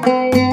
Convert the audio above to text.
Música